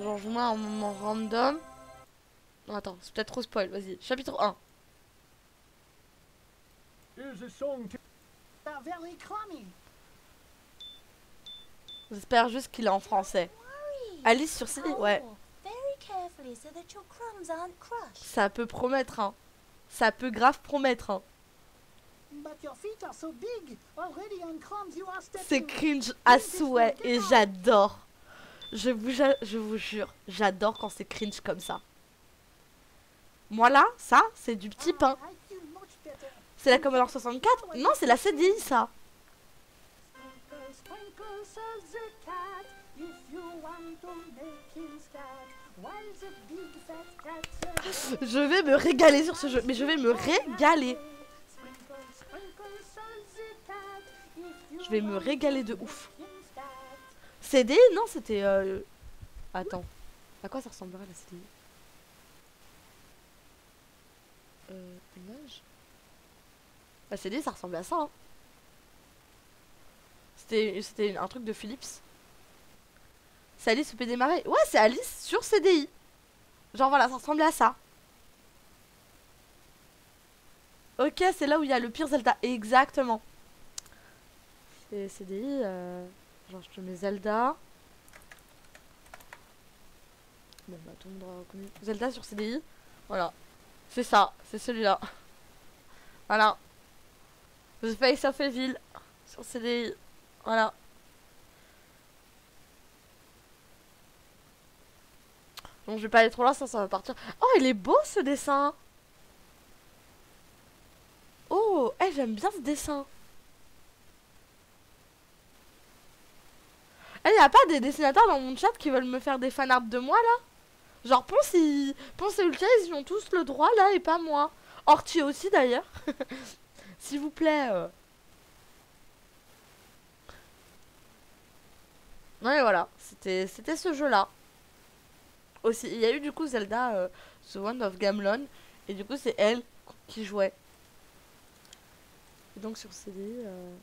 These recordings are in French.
Genre, je mets un moment random. Non, attends, c'est peut-être trop spoil. Vas-y, chapitre 1. Here's a song to They're very crummy. J'espère juste qu'il est en français. Alice sur CD, ouais. Oh, Very carefully so that your crumbs aren't crushed. Ça peut promettre, hein. Ça peut grave promettre, hein. But your feet are so big. Already on crumbs you are C'est cringe à souhait et j'adore. Je vous, je vous jure, j'adore quand c'est cringe comme ça. Moi là, ça, c'est du petit pain. C'est la Commodore 64 Non, c'est la CDI ça. Je vais me régaler sur ce jeu, mais je vais me régaler. Je vais me régaler de ouf. CDI Non, c'était... euh, Attends. À quoi ça ressemblerait la CDI Euh, image La CDI, ça ressemblait à ça. hein. C'était un truc de Philips. C'est Alice au Marais? Ouais, c'est Alice sur CDI. Genre voilà, ça ressemblait à ça. Ok, c'est là où il y a le pire Zelda. Exactement. C'est CDI. Euh... Genre, je te mets Zelda. Bah. Zelda sur CDI. Voilà. C'est ça, c'est celui-là. Voilà. The Face of Evil sur CDI. Voilà. Bon, je vais pas aller trop loin, ça, ça va partir. Oh, il est beau ce dessin. Oh, eh, j'aime bien ce dessin. Eh, y a pas des dessinateurs dans mon chat qui veulent me faire des fanarts de moi là? Genre Ponce, ils... Ponce et Ultia, ils ont tous le droit là et pas moi. Orti aussi d'ailleurs. S'il vous plaît. euh. Ouais, voilà. C'était ce jeu là. Aussi, il y a eu du coup Zelda euh, The Wand of Gamlon. Et du coup, c'est elle qui jouait. Et donc sur CD. euh,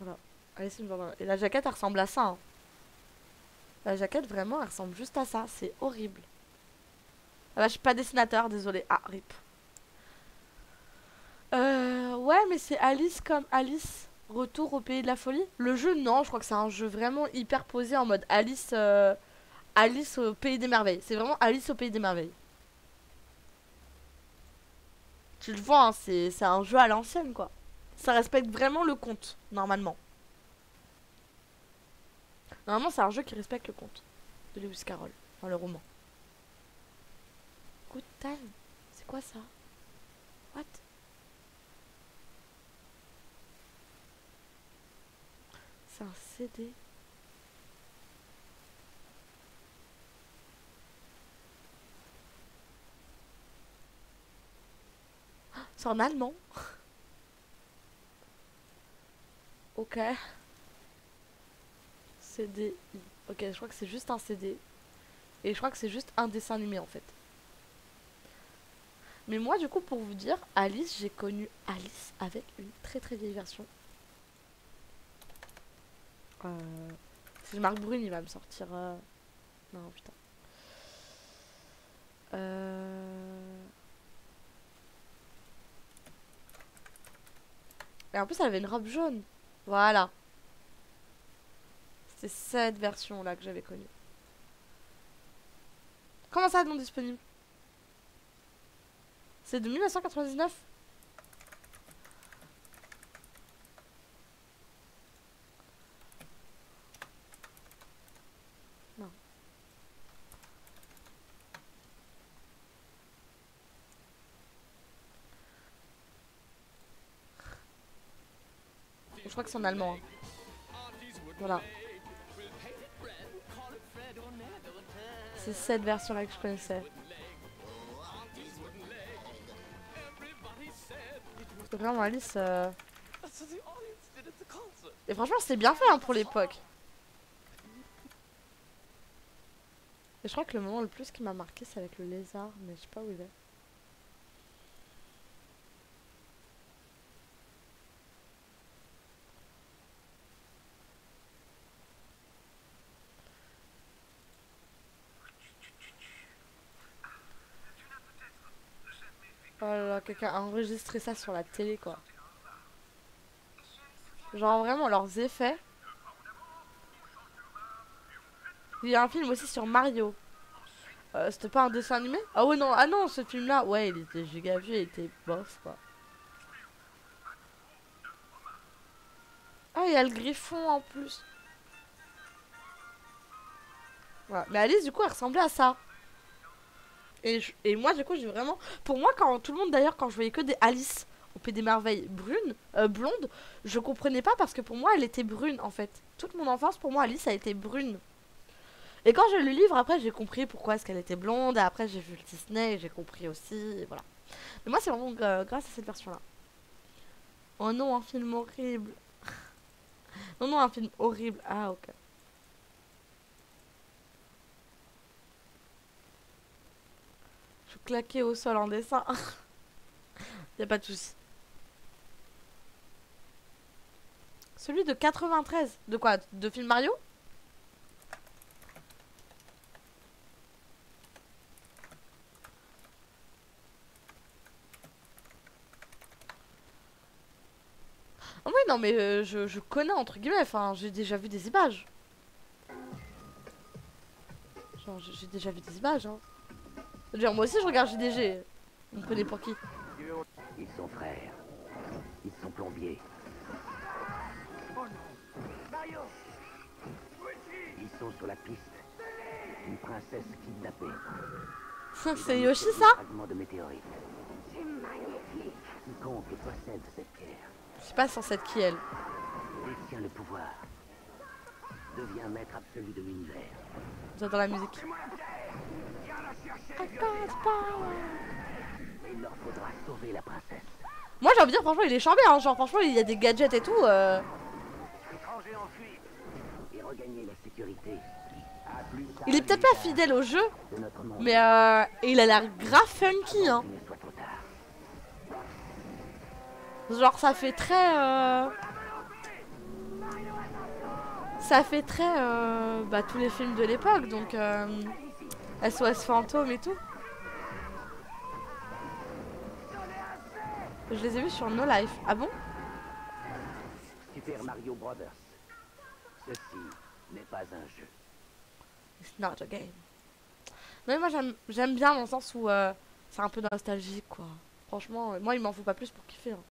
Voilà. C'est une bande- Et la jaquette, elle ressemble à ça. hein. La jaquette, vraiment, elle ressemble juste à ça. C'est horrible. Ah bah, je suis pas dessinateur, désolé. Ah, rip. Euh, ouais, mais c'est Alice comme Alice. Retour au pays de la folie? Le jeu, non, je crois que c'est un jeu vraiment hyper posé en mode Alice, euh, Alice au pays des merveilles. C'est vraiment Alice au pays des merveilles. Tu le vois, hein, c'est c'est un jeu à l'ancienne, quoi. Ça respecte vraiment le conte, normalement. Normalement, c'est un jeu qui respecte le conte de Lewis Carroll, enfin le roman. Good time. C'est quoi ça? What? C'est un CD. C'est en allemand. ok. CDI. Ok, je crois que c'est juste un CD. Et je crois que c'est juste un dessin animé en fait. Mais moi, du coup, pour vous dire, Alice, j'ai connu Alice avec une très très vieille version. Euh, si je marque Brune, il va me sortir. euh, Non, putain. Euh... Et en plus, elle avait une robe jaune. Voilà. C'est cette version-là que j'avais connue. Comment ça, non disponible? C'est de 1999 Non. Je crois que c'est en allemand. hein. Voilà. C'est cette version-là que je connaissais. Vraiment, Alice. euh, Et franchement, c'était bien fait hein, pour l'époque. Et je crois que le moment le plus qui m'a marqué, c'est avec le lézard, mais je sais pas où il est. quelqu'un a enregistré ça sur la télé, quoi. Genre vraiment leurs effets. Il y a un film aussi sur Mario. Euh, C'était pas un dessin animé? Ah ouais non, ah non, ce film-là, ouais, il était giga vieux, il était bof, quoi. Ah, il y a le griffon en plus. Mais Alice, du coup, elle ressemblait à ça. Et, moi, du coup, j'ai vraiment. Pour moi, quand tout le monde, d'ailleurs, quand je voyais que des Alice au Pays des Merveilles brunes, euh, blondes, je comprenais pas parce que pour moi, elle était brune, en fait. Toute mon enfance, pour moi, Alice a été brune. Et quand j'ai lu le livre, après, j'ai compris pourquoi est-ce qu'elle était blonde. Et après, j'ai vu le Disney j'ai compris aussi. Voilà. Mais moi, c'est vraiment grâce à cette version-là. Oh non, un film horrible. non, non, un film horrible. Ah, ok. Claquée au sol en dessin. y a pas de souci. Celui de 93. De quoi? De film Mario? Ah oui, non, mais euh, je, connais entre guillemets. J'ai déjà vu des images. Genre, j'ai déjà vu des images. Hein. Genre, moi aussi, je regarde JDG. Vous me prenez pour qui Ils sont frères. Ils sont plombiers. Ils sont sur la piste. Une princesse kidnappée. C'est Yoshi, ça? De météorite. Quiconque possède cette pierre Je sais pas sans cette qui elle. détient le pouvoir. Devient maître absolu de l'univers. J'adore la musique. Moi, j'ai envie de dire, franchement, il est chambé. Hein. Genre, franchement, il y a des gadgets et tout. euh. Il est peut-être pas fidèle au jeu, mais euh, il a l'air grave funky. Hein. Genre, ça fait très. euh, Ça fait très. euh, Bah, tous les films de l'époque. Donc, euh, SOS Fantôme et tout. Je les ai vus sur No Life. Ah bon? Super Mario Brothers. Ceci n'est pas un jeu. It's not a game. Mais moi, j'aime j'aime bien dans le sens où euh, c'est un peu nostalgique, quoi. Franchement, euh, moi, il m'en faut pas plus pour kiffer. hein.